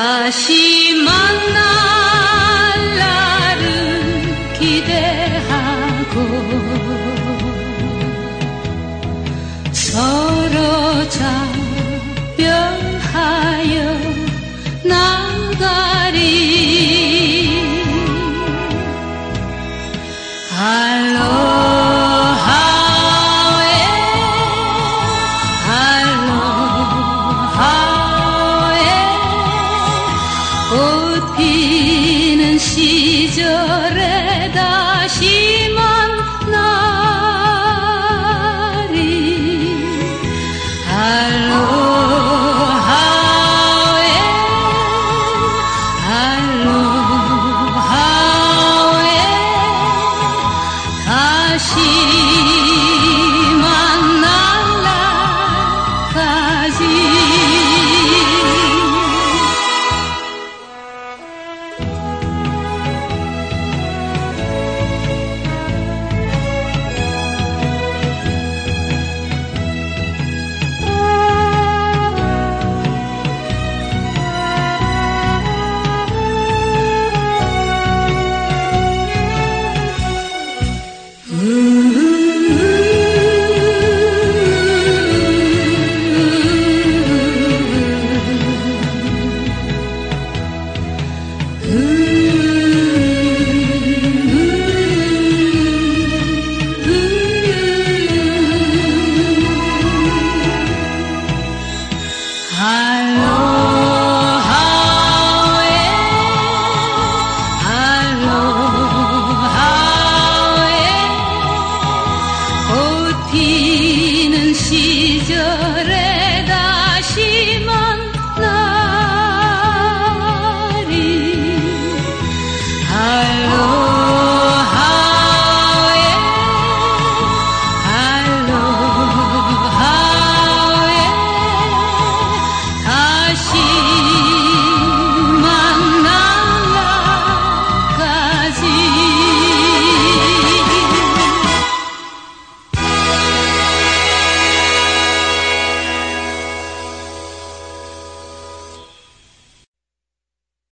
다시 만날 날을 기대하고 서로 작별하여 나가리. 알로 꽃 피는 시절에 다시 만 Ooh.